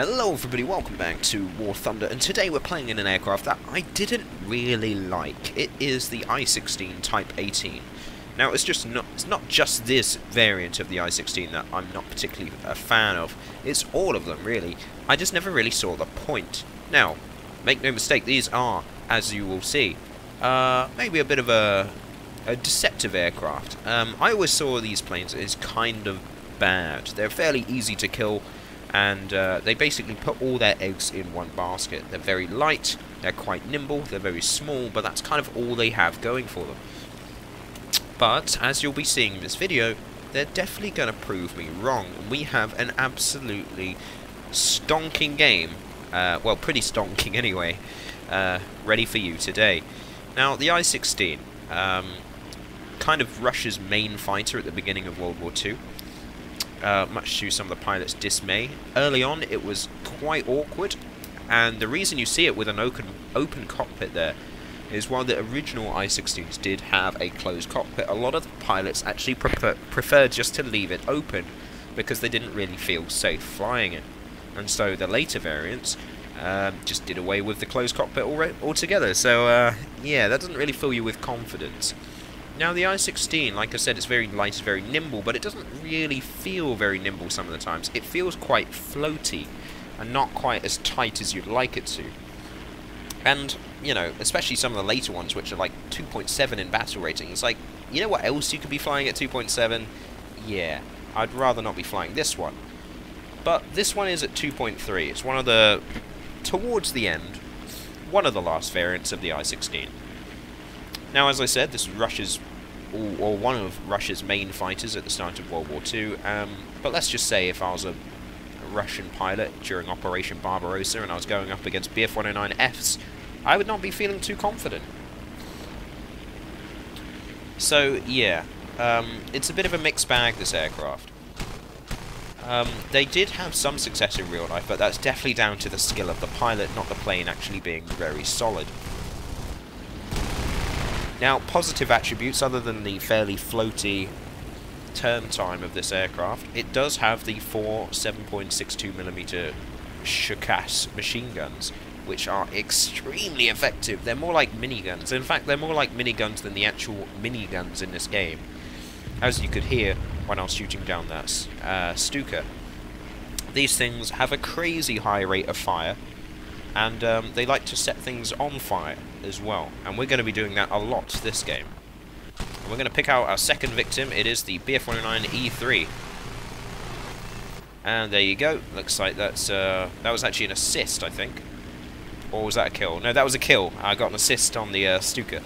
Hello everybody, welcome back to War Thunder, and today we're playing in an aircraft that I didn't really like. It is the I-16 Type 18. Now it's just not it's not just this variant of the I-16 that I'm not particularly a fan of. It's all of them really. I just never really saw the point. Now, make no mistake, these are, as you will see, uh, maybe a bit of a, a deceptive aircraft. Um, I always saw these planes as kind of bad. They're fairly easy to kill and uh, they basically put all their eggs in one basket. They're very light, they're quite nimble, they're very small, but that's kind of all they have going for them. But, as you'll be seeing in this video, they're definitely going to prove me wrong. We have an absolutely stonking game, uh, well, pretty stonking anyway, uh, ready for you today. Now, the I-16, um, kind of Russia's main fighter at the beginning of World War II uh, much to some of the pilots' dismay. Early on, it was quite awkward, and the reason you see it with an open, open cockpit there is while the original I-16s did have a closed cockpit, a lot of the pilots actually prefer, preferred just to leave it open because they didn't really feel safe flying it. And so the later variants uh, just did away with the closed cockpit altogether. So, uh, yeah, that doesn't really fill you with confidence. Now the i16, like I said, it's very light, it's very nimble, but it doesn't really feel very nimble some of the times. It feels quite floaty and not quite as tight as you'd like it to. And, you know, especially some of the later ones, which are like 2.7 in battle rating, it's like, you know what else you could be flying at 2.7? Yeah, I'd rather not be flying this one. But this one is at 2.3. It's one of the, towards the end, one of the last variants of the i16. Now, as I said, this is Russia's or, one of Russia's main fighters at the start of World War II. Um, but let's just say if I was a, Russian pilot during Operation Barbarossa and I was going up against Bf 109Fs, I would not be feeling too confident. So, yeah, um, it's a bit of a mixed bag, this aircraft. Um, they did have some success in real life, but that's definitely down to the skill of the pilot, not the plane actually being very solid. Now, positive attributes, other than the fairly floaty turn time of this aircraft, it does have the four 7.62mm Shkas machine guns, which are extremely effective. They're more like miniguns. In fact, they're more like miniguns than the actual miniguns in this game. As you could hear when I was shooting down that uh, Stuka. These things have a crazy high rate of fire, and um, they like to set things on fire as well. And we're going to be doing that a lot this game. And we're going to pick out our second victim. It is the BF-109E3. And there you go. Looks like that's uh, that was actually an assist, I think. Or was that a kill? No, that was a kill. I got an assist on the uh, Stuka.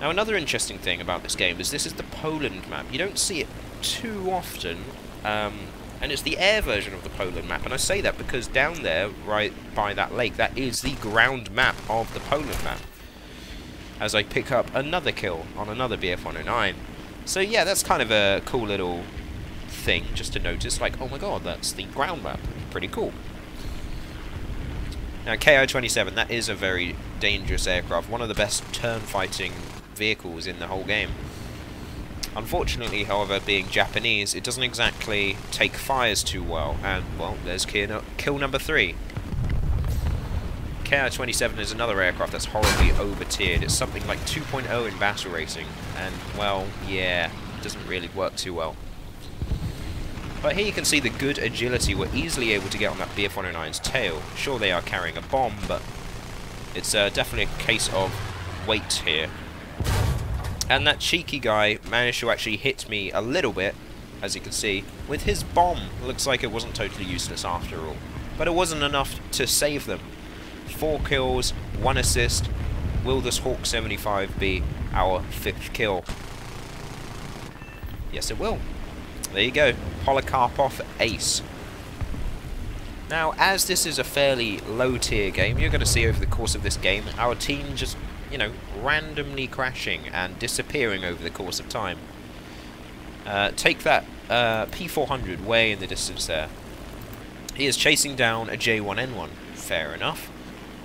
Now, another interesting thing about this game is this is the Poland map. You don't see it too often. Um, and it's the air version of the Poland map, and I say that because down there, right by that lake, that is the ground map of the Poland map. As I pick up another kill on another BF-109. So yeah, that's kind of a cool little thing just to notice, like, oh my god, that's the ground map. Pretty cool. Now, Ki-27, that is a very dangerous aircraft, one of the best turn-fighting vehicles in the whole game. Unfortunately, however, being Japanese, it doesn't exactly take fires too well, and, well, there's kill, number three. Ki-27 is another aircraft that's horribly over-tiered. It's something like 2.0 in battle rating, and, well, yeah, it doesn't really work too well. But here you can see the good agility. We're easily able to get on that BF-109's tail. Sure, they are carrying a bomb, but it's uh, definitely a case of weight here. And that cheeky guy managed to actually hit me a little bit, as you can see, with his bomb. Looks like it wasn't totally useless after all. But it wasn't enough to save them. Four kills, one assist. Will this Hawk 75 be our fifth kill? Yes, it will. There you go. Polikarpov ace. Now, as this is a fairly low-tier game, you're going to see over the course of this game, our team just you know, randomly crashing and disappearing over the course of time. Uh, take that uh, P400 way in the distance there. He is chasing down a J1N1. Fair enough.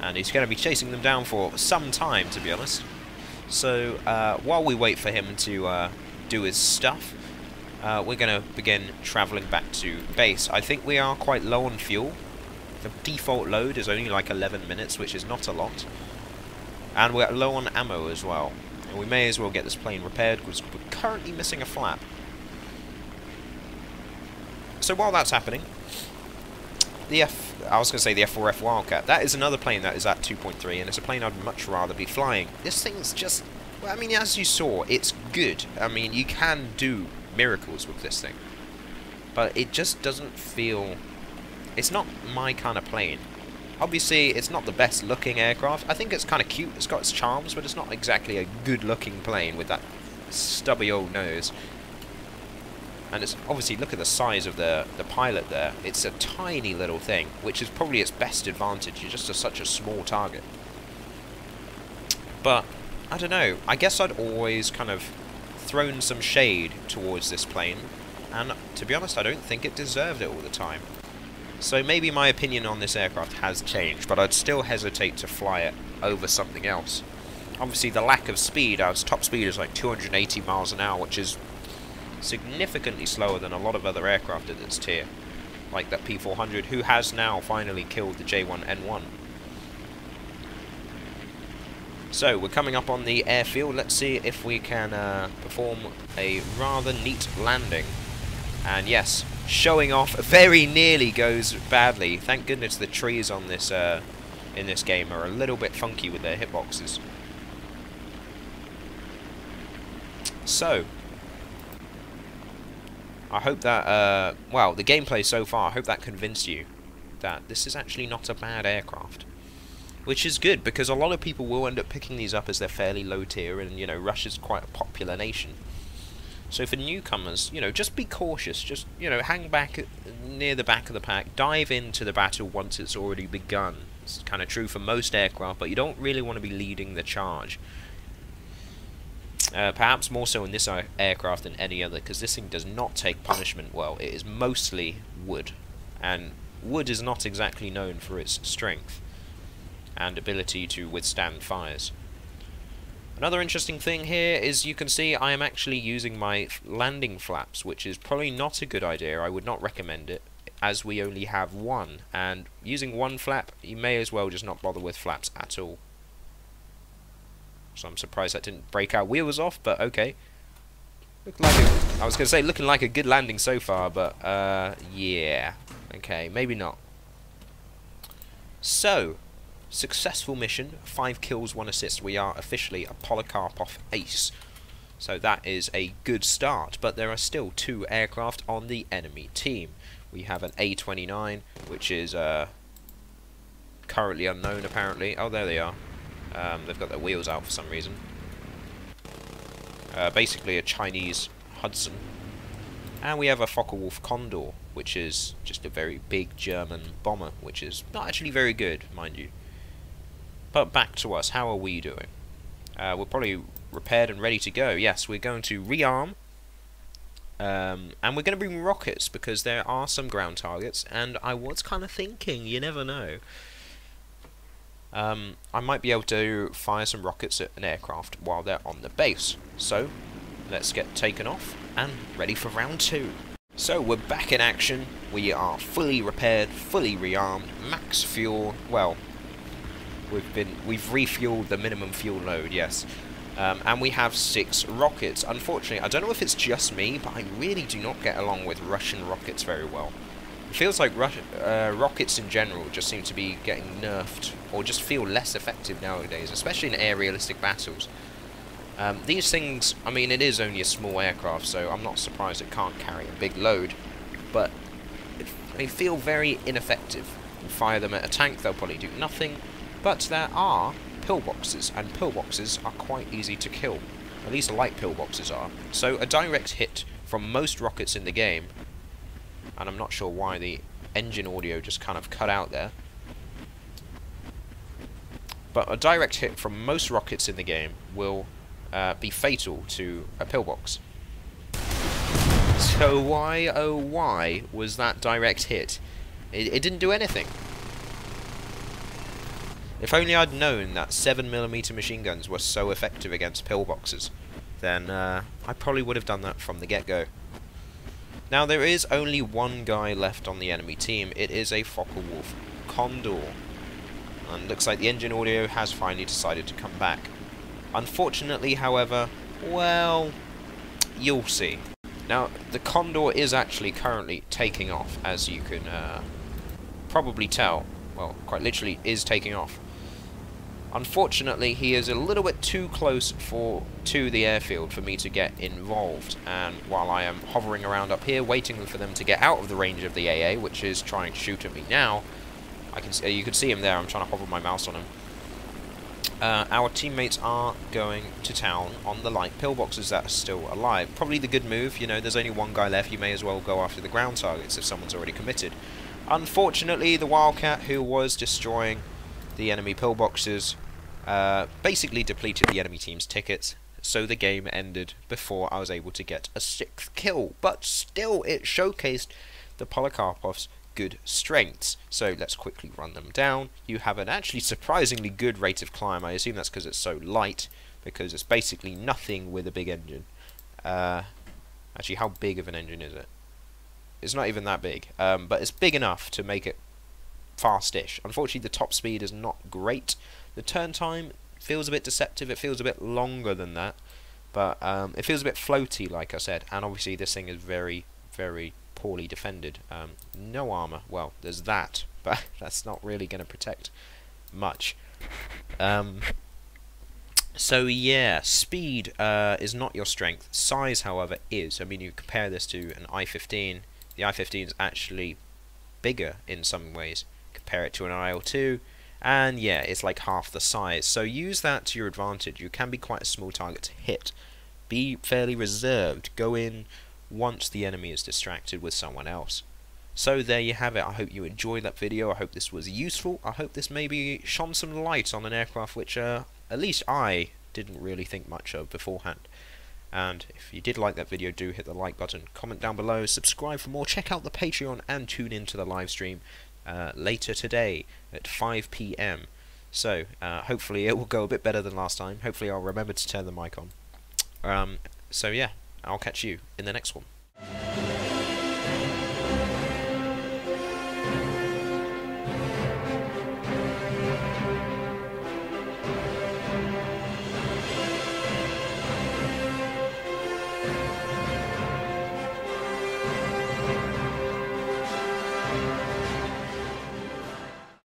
And he's going to be chasing them down for some time, to be honest. So, uh, while we wait for him to uh, do his stuff, uh, we're going to begin travelling back to base. I think we are quite low on fuel. The default load is only like 11 minutes, which is not a lot. And we're low on ammo as well. And we may as well get this plane repaired because we're currently missing a flap. So while that's happening, the F, I was going to say the F4F Wildcat, that is another plane that is at 2.3, and it's a plane I'd much rather be flying. This thing's just, well, I mean, as you saw, it's good. I mean, you can do miracles with this thing. But it just doesn't feel, it's not my kind of plane. Obviously, it's not the best looking aircraft. I think it's kind of cute, it's got its charms, but it's not exactly a good looking plane with that stubby old nose. And it's obviously, look at the size of the, the pilot there. It's a tiny little thing, which is probably its best advantage. It's just a, such a small target. But, I don't know. I guess I'd always kind of thrown some shade towards this plane. And to be honest, I don't think it deserved it all the time. So maybe my opinion on this aircraft has changed, but I'd still hesitate to fly it over something else. Obviously, the lack of speed, our top speed is like 280 miles an hour, which is significantly slower than a lot of other aircraft in its tier, like that P400, who has now finally killed the J1N1. So, we're coming up on the airfield. Let's see if we can uh, perform a rather neat landing. And yes, showing off very nearly goes badly. Thank goodness the trees on this uh, in this game are a little bit funky with their hitboxes. So, I hope that, uh, well, the gameplay so far, I hope that convinced you that this is actually not a bad aircraft. Which is good, because a lot of people will end up picking these up as they're fairly low tier, and, you know, Russia's quite a popular nation. So for newcomers, you know, just be cautious. Just, you know, hang back near the back of the pack. Dive into the battle once it's already begun. It's kind of true for most aircraft, but you don't really want to be leading the charge. Uh, perhaps more so in this aircraft than any other, because this thing does not take punishment well. It is mostly wood, and wood is not exactly known for its strength and ability to withstand fires. Another interesting thing here is you can see I am actually using my landing flaps, which is probably not a good idea. I would not recommend it, as we only have one. And using one flap, you may as well just not bother with flaps at all. So I'm surprised that didn't break our wheels off, but okay. Look like a, I was going to say, looking like a good landing so far, but, uh, yeah. Okay, maybe not. So, successful mission, 5 kills, 1 assist. We are officially a Polikarpov ace. So that is a good start, but there are still two aircraft on the enemy team. We have an A-29, which is uh, currently unknown apparently. Oh, there they are. Um, they've got their wheels out for some reason. Uh, basically a Chinese Hudson. And we have a Focke-Wulf Condor, which is just a very big German bomber, which is not actually very good, mind you. But back to us, how are we doing? Uh, we're probably repaired and ready to go. Yes, we're going to rearm. Um, and we're going to bring rockets, because there are some ground targets, and I was kind of thinking, you never know, um, I might be able to fire some rockets at an aircraft while they're on the base. So, let's get taken off and ready for round two. So, we're back in action. We are fully repaired, fully rearmed, max fuel. Well, we've been we've refueled the minimum fuel load, yes. Um, and we have six rockets. Unfortunately, I don't know if it's just me, but I really do not get along with Russian rockets very well. It feels like uh, rockets in general just seem to be getting nerfed, or just feel less effective nowadays, especially in air realistic battles. Um, these things, I mean, it is only a small aircraft, so I'm not surprised it can't carry a big load, but they feel very ineffective. You fire them at a tank, they'll probably do nothing, but there are pillboxes, and pillboxes are quite easy to kill. At least light pillboxes are. So a direct hit from most rockets in the game and I'm not sure why the engine audio just kind of cut out there. But a direct hit from most rockets in the game will uh, be fatal to a pillbox. So why, oh why, was that direct hit? It, it didn't do anything. If only I'd known that 7mm machine guns were so effective against pillboxes, then uh, I probably would have done that from the get-go. Now there is only one guy left on the enemy team. It is a Focke-Wulf Condor. And looks like the engine audio has finally decided to come back. Unfortunately, however, well, you'll see. Now, the Condor is actually currently taking off, as you can uh, probably tell. Well, quite literally, is taking off. Unfortunately, he is a little bit too close for to the airfield for me to get involved. And while I am hovering around up here, waiting for them to get out of the range of the AA, which is trying to shoot at me now, I can uh, you can see him there. I'm trying to hover my mouse on him. Uh, our teammates are going to town on the light pillboxes that are still alive. Probably the good move, you know, there's only one guy left, you may as well go after the ground targets if someone's already committed. Unfortunately, the Wildcat, who was destroying the enemy pillboxes, uh, basically depleted the enemy team's tickets, so the game ended before I was able to get a sixth kill. But still, it showcased the Polikarpov's good strengths. So let's quickly run them down. You have an actually surprisingly good rate of climb. I assume that's because it's so light, because it's basically nothing with a big engine. Uh, actually, how big of an engine is it? It's not even that big, um, but it's big enough to make it fastish. Unfortunately, the top speed is not great. The turn time feels a bit deceptive. It feels a bit longer than that, but um, it feels a bit floaty, like I said. And obviously, this thing is very, very poorly defended. Um, no armor. Well, there's that, but that's not really going to protect much. Um, so yeah, speed uh, is not your strength. Size, however, is. I mean, you compare this to an i15. The i15 is actually bigger in some ways. Compare it to an IL-2, and yeah, it's like half the size. So use that to your advantage. You can be quite a small target to hit. Be fairly reserved. Go in once the enemy is distracted with someone else. So there you have it. I hope you enjoyed that video. I hope this was useful. I hope this maybe shone some light on an aircraft which uh, at least I didn't really think much of beforehand. And if you did like that video, do hit the like button, comment down below, subscribe for more, check out the Patreon, and tune in to the live stream uh, later today at 5 p.m. So, uh, hopefully it will go a bit better than last time. Hopefully I'll remember to turn the mic on. Um, so yeah, I'll catch you in the next one.